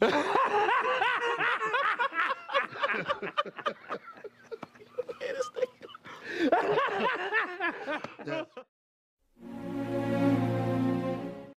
That's